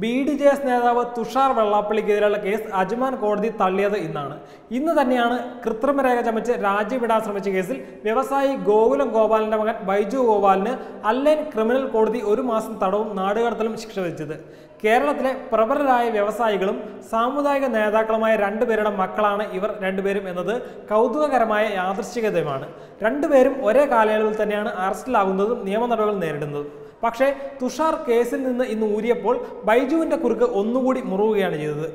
B D J S നേതാവ് Tushar വെള്ളാപ്പള്ളിക്കെതിരെയുള്ള case Ajman കോടതി തള്ളിയത് ഇന്നാണ്. ഇന്ന് തന്നെയാണ് കൃത്രിമരേഖ ചമച്ച് രാജ്യവിടാൻ ശ്രമിച്ച കേസിൽ വ്യവസായി ഗോകുലം ഗോപാലിന്റെ മകൻ ബൈജു ഗോപാലിന് അല്ലൈൻ ക്രിമിനൽ കോടതി ഒരു മാസം തടവും നാടുകടത്തലും ശിക്ഷ വിധിച്ചത് കേരളത്തിലെ പ്രബലരായ വ്യവസായികളും സാമുദായിക നേതാക്കളുമായ രണ്ടുപേരുടെ മക്കളാണ് ഇവർ രണ്ടുപേരും എന്നത് കൗതുകകരമായ യാദൃശ്ചികതയുമാണ്. രണ്ടുപേരും ഒരേ കാലയളവിൽ തന്നെയാണ് അറസ്റ്റിലാകുന്നതും നിയമ നേരിടുന്നതും. പക്ഷേ തുഷാർ കേസിൽ നിന്ന് ഇന്ന് ഊരിയപ്പോൾ ബൈജുവിന്റെ കുറുക്ക് ഒന്നുകൂടി മുറുകുകയാണ് ചെയ്തത്.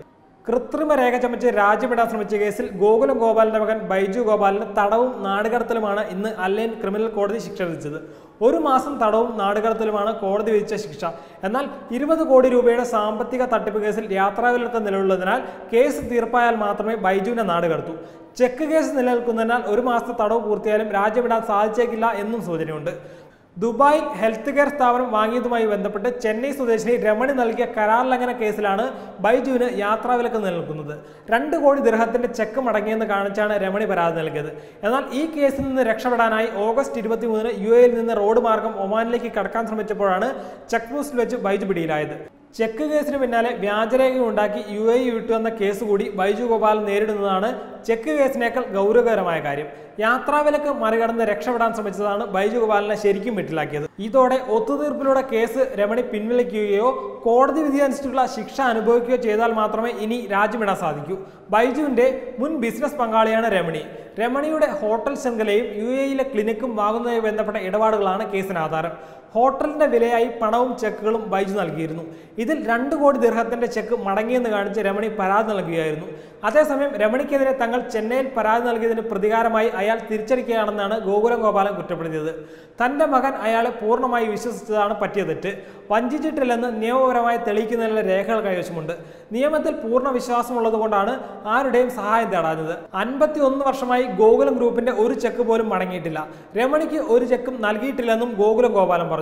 കൃത്രിമ രേഖ ചമച്ച് രാജ്യമിടാൻ ശ്രമിച്ച കേസിൽ ഗോകുലം ഗോപാലിന്റെ മകൻ ബൈജു ഗോപാലിന് തടവും നാടുകടത്തലുമാണ് ഇന്ന് അല്ലൈൻ ക്രിമിനൽ കോടതി ശിക്ഷ വിധിച്ചത്. ഒരു മാസം തടവും നാടുകടത്തലുമാണ് കോടതി വിധിച്ച ശിക്ഷ. എന്നാൽ ഇരുപത് കോടി രൂപയുടെ സാമ്പത്തിക തട്ടിപ്പ് കേസിൽ യാത്രാവിലത്തെ നിലവിലുള്ളതിനാൽ കേസ് തീർപ്പായാൽ മാത്രമേ ബൈജുവിനെ നാടുകടത്തൂ. ചെക്ക് കേസ് നിലനിൽക്കുന്നതിനാൽ ഒരു മാസത്തെ തടവ് പൂർത്തിയായാലും രാജ്യമിടാൻ സാധിച്ചേക്കില്ല എന്നും സൂചനയുണ്ട്. ദുബായിൽ ഹെൽത്ത് കെയർ സ്ഥാപനം വാങ്ങിയതുമായി ബന്ധപ്പെട്ട് ചെന്നൈ സ്വദേശിനി രമണി നൽകിയ കരാർ ലംഘന കേസിലാണ് ബൈജുവിന് യാത്രാവിലക്ക് നിലനിൽക്കുന്നത് രണ്ട് കോടി ദൃഹത്തിന്റെ ചെക്ക് മടങ്ങിയെന്ന് കാണിച്ചാണ് രമണി പരാതി നൽകിയത്. എന്നാൽ ഈ കേസിൽ നിന്ന് രക്ഷപ്പെടാനായി ഓഗസ്റ്റ് ഇരുപത്തി മൂന്നിന് യു എയിൽ നിന്ന് റോഡ് മാർഗം ഒമാനിലേക്ക് കടക്കാൻ ശ്രമിച്ചപ്പോഴാണ് ചെക്ക് പോസ്റ്റിൽ വെച്ച് ബൈജു പിടിയിലായത്. ചെക്ക് കേസിന് പിന്നാലെ വ്യാജരേഖ ഉണ്ടാക്കി യു എ വിട്ടുവന്ന കേസ് കൂടി ബൈജു ഗോപാൽ നേരിടുന്നതാണ് ചെക്ക് കേസിനേക്കാൾ ഗൗരവകരമായ കാര്യം. യാത്രാവിലക്ക് മറികടന്ന് രക്ഷപ്പെടാൻ ശ്രമിച്ചതാണ് ബൈജു ഗോപാലിനെ ശരിക്കും വെട്ടിലാക്കിയത്. ഇതോടെ ഒത്തുതീർപ്പിലൂടെ കേസ് രമണി പിൻവലിക്കുകയോ കോടതി വിധി അനുസരിച്ചുള്ള ശിക്ഷ അനുഭവിക്കുകയോ ചെയ്താൽ മാത്രമേ ഇനി രാജ്യമിടാൻ സാധിക്കൂ. ബൈജുവിന്റെ മുൻ ബിസിനസ് പങ്കാളിയാണ് രമണി. രമണിയുടെ ഹോട്ടൽ ശൃംഖലയും യു എയിലെ ക്ലിനിക്കും വാങ്ങുന്നതുമായി ബന്ധപ്പെട്ട ഇടപാടുകളാണ് കേസിന് ആധാരം. ഹോട്ടലിന്റെ വിലയായി പണവും ചെക്കുകളും ബൈജു നൽകിയിരുന്നു. ഇതിൽ രണ്ട് കോടി ദീർഘത്തിന്റെ ചെക്ക് മടങ്ങിയെന്ന് കാണിച്ച് രമണി പരാതി നൽകുകയായിരുന്നു. അതേസമയം രമണിക്കെതിരെ തങ്ങൾ ചെന്നൈയിൽ പരാതി നൽകിയതിന് പ്രതികാരമായി അയാൾ തിരിച്ചടിക്കുകയാണെന്നാണ് ഗോകുലം ഗോപാലൻ കുറ്റപ്പെടുത്തിയത്. തന്റെ മകൻ അയാളെ പൂർണമായി വിശ്വസിച്ചതാണ് പറ്റിയ തെറ്റ്. വഞ്ചിച്ചിട്ടില്ലെന്ന് നിയമപരമായി തെളിയിക്കുന്നതിനുള്ള രേഖകൾ കൈവശമുണ്ട്. നിയമത്തിൽ പൂർണ വിശ്വാസമുള്ളതുകൊണ്ടാണ് ആരുടെയും സഹായം തേടാഞ്ഞത്. അൻപത്തി ഒന്ന് വർഷമായി ഗോകുലം ഗ്രൂപ്പിന്റെ ഒരു ചെക്ക് പോലും മടങ്ങിയിട്ടില്ല. രമണിക്ക് ഒരു ചെക്കും നൽകിയിട്ടില്ലെന്നും ഗോകുലം ഗോപാലൻ പറഞ്ഞു.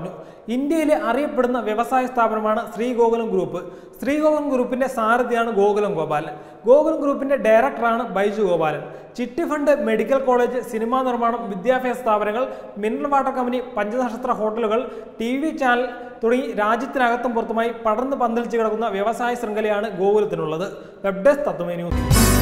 ഇന്ത്യയിലെ അറിയപ്പെടുന്ന വ്യവസായ സ്ഥാപനമാണ് ശ്രീ ഗോകുലം ഗ്രൂപ്പ്. ശ്രീ ഗോകുലം ഗ്രൂപ്പിന്റെ സാരഥിയാണ് ഗോകുലം ഗോപാലൻ. ഗോകുലം ഗ്രൂപ്പിന്റെ ഡയറക്ടറാണ് ബൈജു ഗോപാലൻ. ചിട്ടി ഫണ്ട് മെഡിക്കൽ കോളേജ് സിനിമാ നിർമ്മാണം വിദ്യാഭ്യാസ സ്ഥാപനങ്ങൾ മിനറൽ വാട്ടർ കമ്പനി പഞ്ചനക്ഷത്ര ഹോട്ടലുകൾ ടി വി ചാനൽ തുടങ്ങി രാജ്യത്തിനകത്തും പുറത്തുമായി പടർന്ന് പന്തലിച്ച് കിടക്കുന്ന വ്യവസായ ശൃംഖലയാണ് ഗോകുലത്തിനുള്ളത്. Web desk തത്വമേ news.